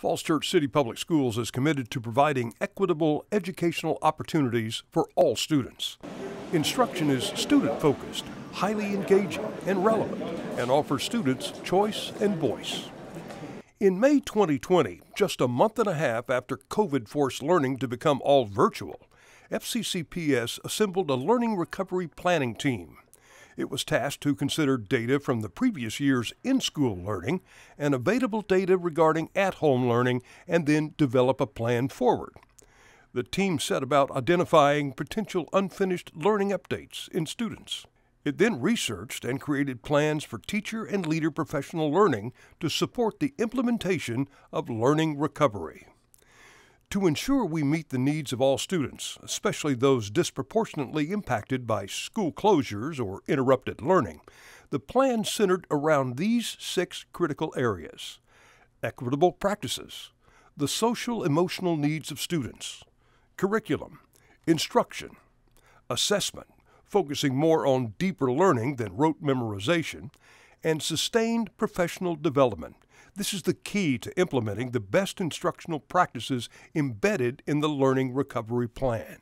Falls Church City Public Schools is committed to providing equitable educational opportunities for all students. Instruction is student focused, highly engaging, and relevant, and offers students choice and voice. In May 2020, just a month and a half after COVID forced learning to become all virtual, FCCPS assembled a learning recovery planning team. It was tasked to consider data from the previous year's in school learning and available data regarding at home learning and then develop a plan forward. The team set about identifying potential unfinished learning updates in students. It then researched and created plans for teacher and leader professional learning to support the implementation of learning recovery. To ensure we meet the needs of all students, especially those disproportionately impacted by school closures or interrupted learning, the plan centered around these six critical areas. Equitable practices, the social emotional needs of students, curriculum, instruction, assessment, focusing more on deeper learning than rote memorization, and sustained professional development this is the key to implementing the best instructional practices embedded in the Learning Recovery Plan.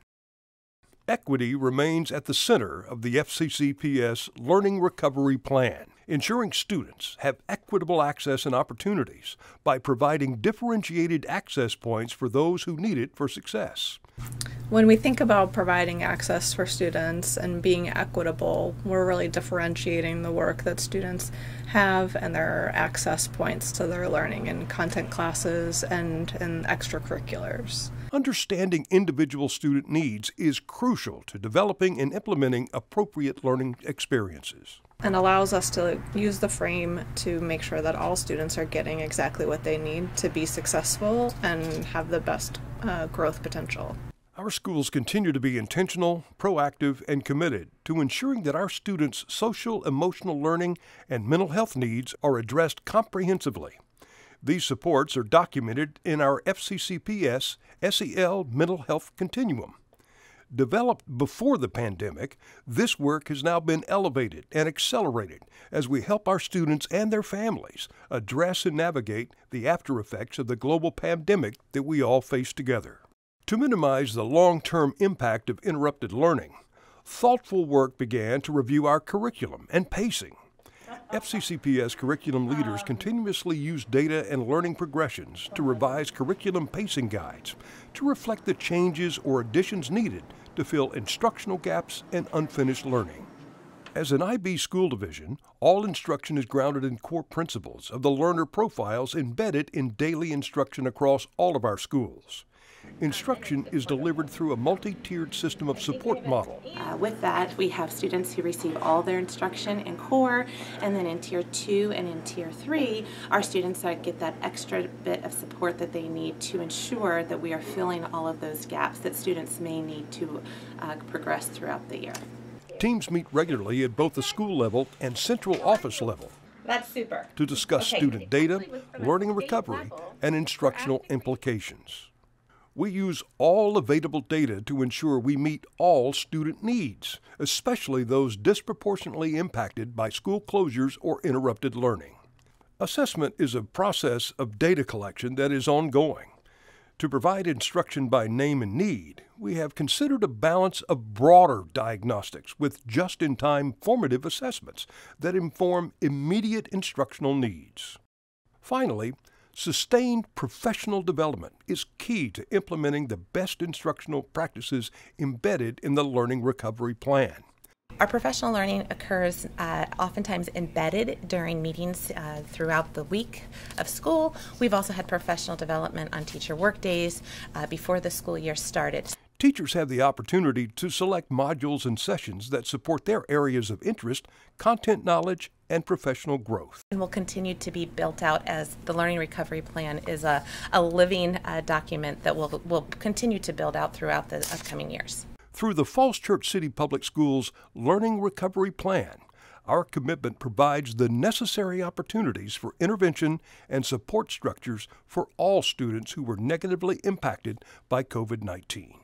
Equity remains at the center of the FCCPS Learning Recovery Plan, ensuring students have equitable access and opportunities by providing differentiated access points for those who need it for success. When we think about providing access for students and being equitable, we're really differentiating the work that students have and their access points to their learning in content classes and in extracurriculars. Understanding individual student needs is crucial to developing and implementing appropriate learning experiences. And allows us to use the frame to make sure that all students are getting exactly what they need to be successful and have the best uh, growth potential. Our schools continue to be intentional, proactive, and committed to ensuring that our students' social, emotional learning, and mental health needs are addressed comprehensively. These supports are documented in our FCCPS SEL Mental Health Continuum. Developed before the pandemic, this work has now been elevated and accelerated as we help our students and their families address and navigate the after effects of the global pandemic that we all face together. To minimize the long term impact of interrupted learning, thoughtful work began to review our curriculum and pacing. FCCPS curriculum leaders continuously use data and learning progressions to revise curriculum pacing guides to reflect the changes or additions needed to fill instructional gaps and unfinished learning. As an IB school division, all instruction is grounded in core principles of the learner profiles embedded in daily instruction across all of our schools. Instruction is delivered through a multi-tiered system of support model. Uh, with that, we have students who receive all their instruction in core, and then in tier two and in tier three are students that get that extra bit of support that they need to ensure that we are filling all of those gaps that students may need to uh, progress throughout the year. Teams meet regularly at both the school level and central office level. That's super. To discuss okay. student data, learning recovery, and instructional implications. We use all available data to ensure we meet all student needs, especially those disproportionately impacted by school closures or interrupted learning. Assessment is a process of data collection that is ongoing. To provide instruction by name and need, we have considered a balance of broader diagnostics with just in time formative assessments that inform immediate instructional needs. Finally, Sustained professional development is key to implementing the best instructional practices embedded in the Learning Recovery Plan. Our professional learning occurs uh, oftentimes embedded during meetings uh, throughout the week of school. We've also had professional development on teacher work days uh, before the school year started. Teachers have the opportunity to select modules and sessions that support their areas of interest, content knowledge, and professional growth. And will continue to be built out as the Learning Recovery Plan is a, a living uh, document that will, will continue to build out throughout the upcoming years. Through the Falls Church City Public Schools Learning Recovery Plan, our commitment provides the necessary opportunities for intervention and support structures for all students who were negatively impacted by COVID 19.